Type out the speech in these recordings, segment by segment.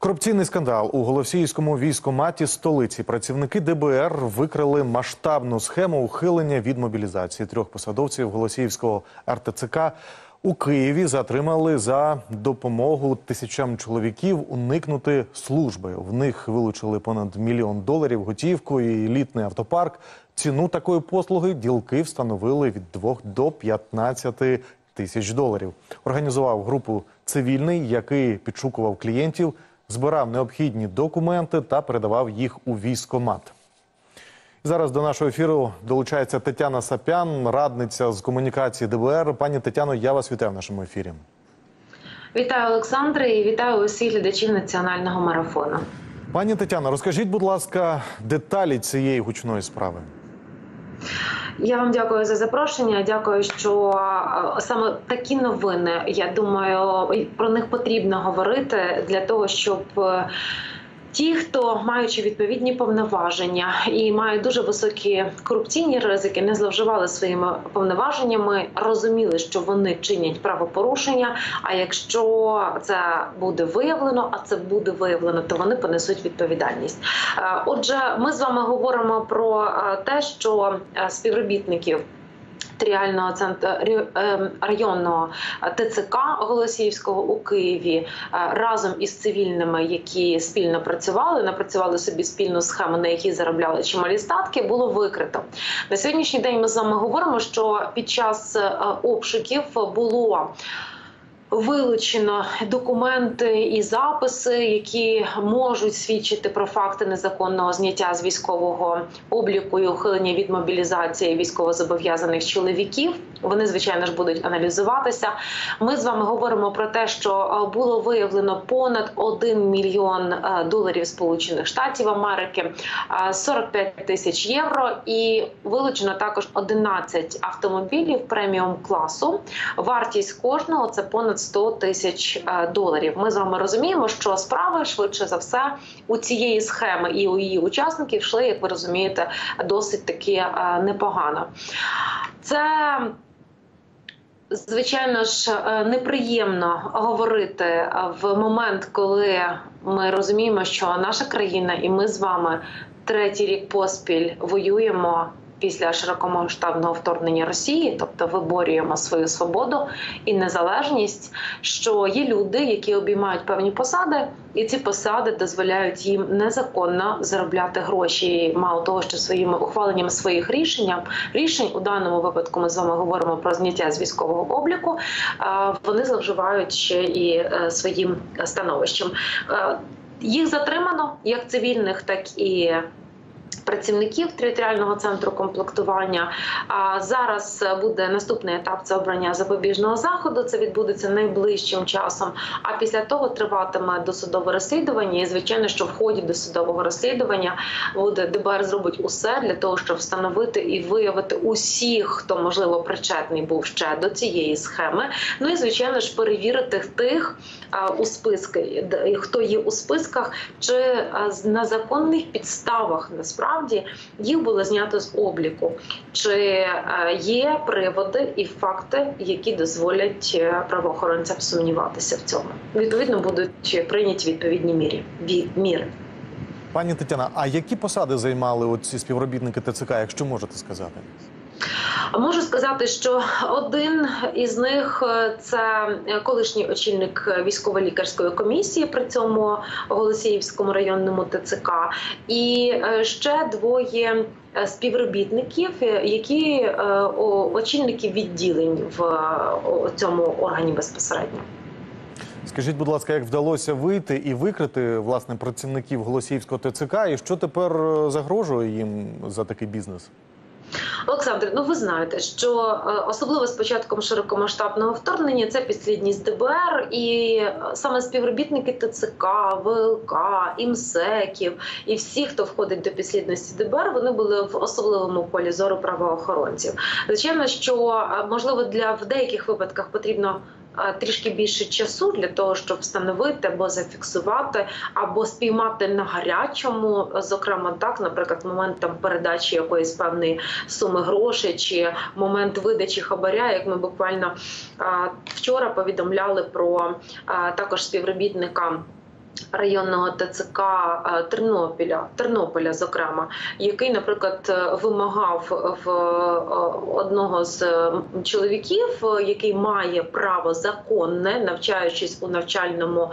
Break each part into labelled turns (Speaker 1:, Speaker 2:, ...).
Speaker 1: Корупційний скандал у Голосіївському військоматі столиці. Працівники ДБР викрили масштабну схему ухилення від мобілізації. Трьох посадовців Голосіївського РТЦК у Києві затримали за допомогу тисячам чоловіків уникнути служби. В них вилучили понад мільйон доларів готівкою і елітний автопарк. Ціну такої послуги ділки встановили від 2 до 15 тисяч доларів. Організував групу цивільний, який підшукував клієнтів, збирав необхідні документи та передавав їх у військомат. Зараз до нашого ефіру долучається Тетяна Сапян, радниця з комунікації ДБР. Пані Тетяно, я вас вітаю в нашому ефірі.
Speaker 2: Вітаю Олександре і вітаю усіх глядачів національного марафону.
Speaker 1: Пані Тетяно, розкажіть, будь ласка, деталі цієї гучної справи.
Speaker 2: Я вам дякую за запрошення. Дякую, що е, саме такі новини. Я думаю, про них потрібно говорити для того, щоб. Ті, хто маючи відповідні повноваження і мають дуже високі корупційні ризики, не зловживали своїми повноваженнями, розуміли, що вони чинять правопорушення. А якщо це буде виявлено, а це буде виявлено, то вони понесуть відповідальність. Е, Отже, ми з вами говоримо про е, те, що е, співробітників. Територіального центру ем, районного ТЦК Голосіївського у Києві е, разом із цивільними, які спільно працювали, напрацювали собі спільну схему, на якій заробляли чималі статки, було викрито на сьогоднішній день. Ми з вами говоримо, що під час е, обшуків було. Вилучено документи і записи, які можуть свідчити про факти незаконного зняття з військового обліку і ухилення від мобілізації військовозобов'язаних чоловіків. Вони звичайно ж будуть аналізуватися. Ми з вами говоримо про те, що е, було виявлено понад 1 мільйон е, доларів Сполучених Штатів Америки, е, 45 тисяч євро, і вилучено також 11 автомобілів преміум класу. Вартість кожного це понад 100 тисяч е, доларів. Ми з вами розуміємо, що справи швидше за все у цієї схеми і у її учасників йшли, як ви розумієте, досить таки е, непогано. Це Звичайно ж, е, неприємно говорити в момент, коли ми розуміємо, що наша країна і ми з вами третій рік поспіль воюємо після широкомасштабного вторгнення Росії, тобто виборюємо свою свободу і незалежність. Що є люди, які обіймають певні посади, і ці посади дозволяють їм незаконно заробляти гроші. Мало того, що своїми ухваленнями своїх рішень рішень у даному випадку ми з вами говоримо про зняття з військового обліку. Вони зловживають ще і е, своїм становищем. Е, Їх затримано як цивільних, так і працівників територіального центру комплектування. А зараз буде наступний етап це обрання запобіжного заходу. Це відбудеться найближчим часом. А після того триватиме досудове розслідування. І звичайно, що в ході досудового розслідування буде ДБР зробить усе для того, щоб встановити і виявити усіх, хто можливо причетний був ще до цієї схеми. Ну і звичайно ж перевірити тих а, у списки, хто є у списках, чи а, на законних підставах насправді їх було знято з обліку, чи е, є приводи і факти, які дозволять е, правоохоронцям сумніватися в цьому. Відповідно, будуть прийняті відповідні мірі міри.
Speaker 1: Пані Тетяна, а які посади займали оці співробітники ТЦК, якщо можете сказати?
Speaker 2: Можу сказати, що один із них е, це колишній очільник військово-лікарської комісії при цьому Голосіївському районному ТЦК, і е, ще двоє е, співробітників, е, які е, очільники відділень в е, цьому органі безпосередньо.
Speaker 1: Скажіть, будь ласка, як вдалося вийти і викрити власне працівників Голосіївського ТЦК, і що тепер е, загрожує їм за такий бізнес?
Speaker 2: Олександр, ну ви знаєте, що е, особливо з початком широкомасштабного вторгнення це підслідність ДБР, і е, саме співробітники ТЦК, ВЛК, ІМСЕКів і всі, хто входить до підслідності ДБР, вони були в особливому полі зору правоохоронців. Звичайно, що е, можливо для в деяких випадках потрібно. Трішки більше часу для того, щоб встановити або зафіксувати, або спіймати на гарячому, зокрема, так, наприклад, момент там передачі якоїсь певної суми грошей чи момент видачі хабаря, як ми буквально вчора повідомляли про також співробітника. Районного ТЦК е, Тернопіля, Тернополя, зокрема, який, наприклад, е, вимагав в е, одного з чоловіків, який має право законне, навчаючись у навчальному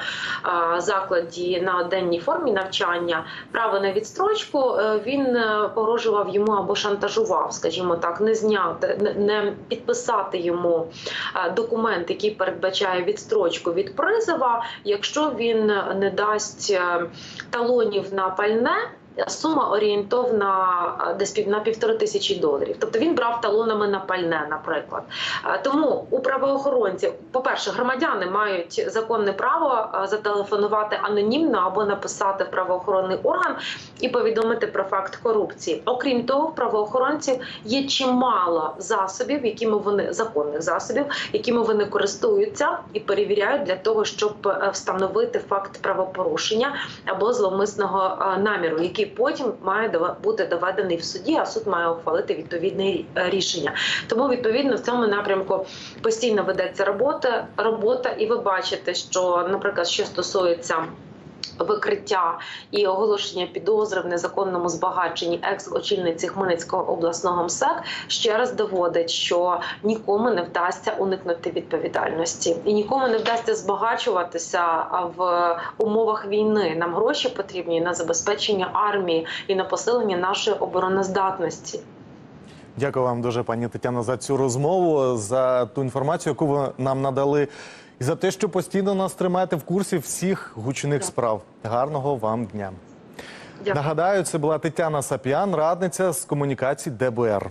Speaker 2: закладі на денній формі навчання, право на відстрочку, він погрожував йому або шантажував, скажімо так, не зняти, не- підписати йому документ, який передбачає відстрочку від призова, якщо він не дасть е, талонів на пальне. Сума орієнтовна е, десь на півтори тисячі доларів. Тобто він брав талонами на пальне, наприклад. Е, Тому у правоохоронців, по-перше, громадяни мають законне право е, зателефонувати анонімно або написати в правоохоронний орган і повідомити про факт корупції. Окрім того, в правоохоронців є чимало засобів, якими вони законних засобів, якими вони користуються і перевіряють для того, щоб встановити факт правопорушення або зловмисного наміру, який потім має бути доведений в суді, а суд має ухвалити відповідне е, рішення. Тому відповідно в цьому напрямку постійно ведеться робота, робота, і ви бачите, що, наприклад, що стосується. Викриття і оголошення підозри в незаконному збагаченні екс-очільниці Хмельницького обласного МСЕК ще раз доводить, що нікому не вдасться уникнути відповідальності, і нікому не вдасться збагачуватися в умовах війни. Нам гроші потрібні на забезпечення армії і на посилення нашої обороноздатності.
Speaker 1: Дякую вам дуже, пані Тетяно, за цю розмову, за ту інформацію, яку ви нам надали, і за те, що постійно нас тримаєте в курсі всіх гучних справ. Гарного вам дня.
Speaker 2: Дякую.
Speaker 1: Нагадаю, це була Тетяна Сап'ян, радниця з комунікацій ДБР.